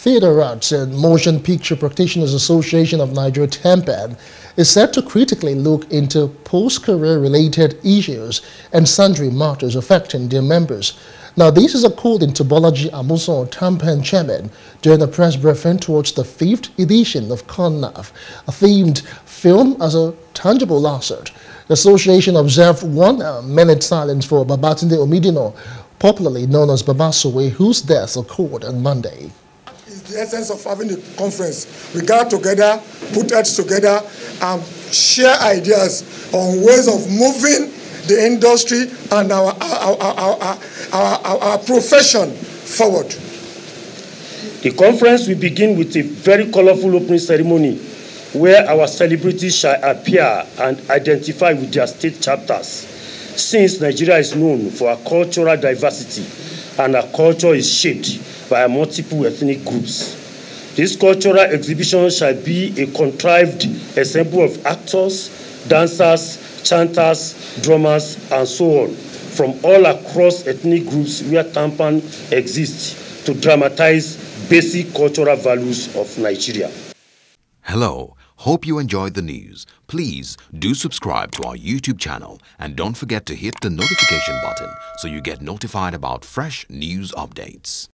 Theatre Arts and Motion Picture Practitioners Association of Nigeria TAMPAN is set to critically look into post-career related issues and sundry matters affecting their members. Now, this is according to Bolaji Amusan, TAMPAN chairman, during a press briefing towards the fifth edition of CONNAF, a themed film as a tangible asset. The association observed one uh, minute silence for Babatunde Omidina, popularly known as Baba Suwe, whose death occurred on Monday the essence of having a conference. We gather together, put heads together, and share ideas on ways of moving the industry and our, our, our, our, our, profession forward. The conference will begin with a very colorful opening ceremony where our celebrities shall appear and identify with their state chapters. Since Nigeria is known for our cultural diversity and our culture is shaped by multiple ethnic groups. This cultural exhibition shall be a contrived ensemble of actors, dancers, chanters, drummers, and so on from all across ethnic groups where Tampan exists to dramatize basic cultural values of Nigeria. Hello. Hope you enjoyed the news. Please do subscribe to our YouTube channel and don't forget to hit the notification button so you get notified about fresh news updates.